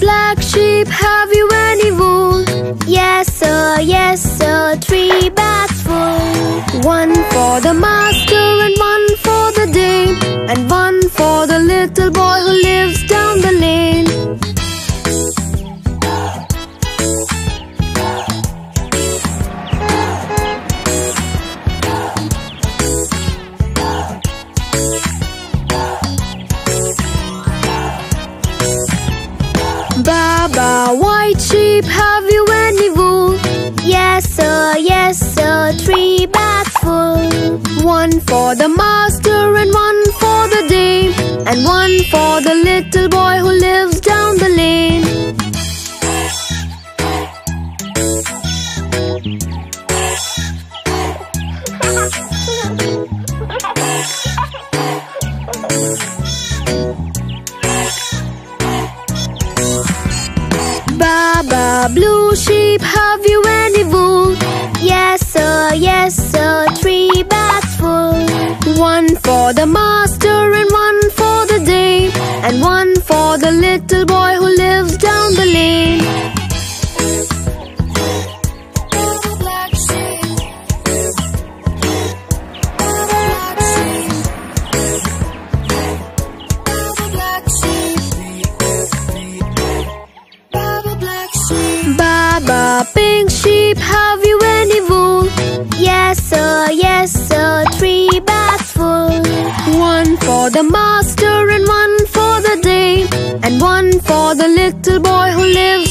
Black sheep, have you any wool? Yes sir, yes sir, three bags full One for the master for the master and one for the dame And one for the little boy who lives down the lane. One for the master and one for the dame And one for the little boy who lives down and one for the day, and one for the little boy who lives.